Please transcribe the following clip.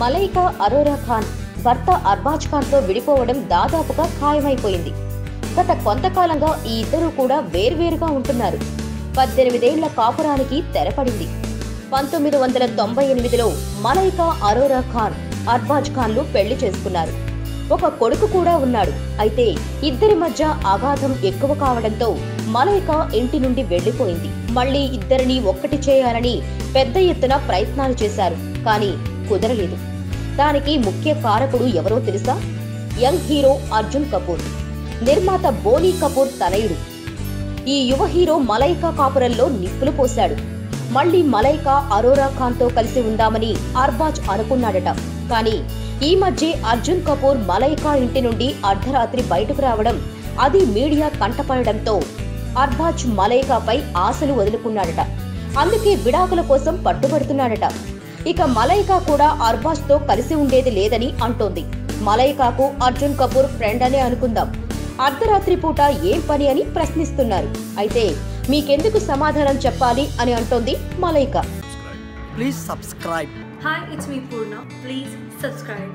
మలైకా అరోరా ఖాన్ భర్త అర్బాజ్ ఖాన్తో విడిపోవడం దాదాపుగా ఖాయమైపోయింది. గత కొంతకాలంగా ఈ ఇద్దరూ కూడా వేర్వేరుగా ఉంటున్నారు. పద్దెనిమిదేళ్ళ కాపురానికి తెరపడింది. పంతొమ్మిది వందల తొంభై ఎనిమిదిలో మలైకా అరోరా ఖాన్ అర్బాజ్ ఖాన్లు పెళ్ళి చేసుకున్నారు. ఒక కొడుకు కూడా ఉన్నాడు. అయితే ఇద్దరి మధ్య అగాధం ఎక్కువ కావడంతో మలైకా ఇంటి నుండి వెళ్ళిపోయింది మళ్ళీ ఇద్దరిని ఒక్కటి చేయాలని పెద్ద ఎత్తున ప్రయత్నాలు చేశారు. కానీ కుదరలేదు. దానికి ముఖ్య కారకుడు ఎవరో తెలుసా? Young hero Arjun Kapoor. నిర్మాత బోనీ కపూర్ తనయుడు. ఈ యువ హీరో మలైకా కాపురంలో నిప్పులు పోశాడు. మళ్ళీ మలైకా అరోరా ఖాన్తో కలిసి ఉందామని అర్బాజ్ అనుకున్నాడట. కానీ ఈ మధ్య అర్జున్ కపూర్ మలైకా ఇంటి నుండి అర్ధరాత్రి బయటకు రావడం అది మీడియా కంటపడడంతో అర్బాజ్ మలైకాపై ఆశలు వదులుకున్నాడట. అందుకే విడాకుల కోసం పట్టుబడుతున్నాడట. ఇక మలైకా కూడా అర్బాజ్తో కలిసి ఉండేది లేదని అంటోంది మలైకాకు అర్జున్ కపూర్ ఫ్రెండ్ అనే అనుకుందాం అర్ధరాత్రి పూట ఏం పని అని ప్రశ్నిస్తున్నారు అయితే మీకెందుకు సమాధానం చెప్పాలి అని అంటోంది Malaika Please subscribe. Hi, it's me Purna. Please subscribe.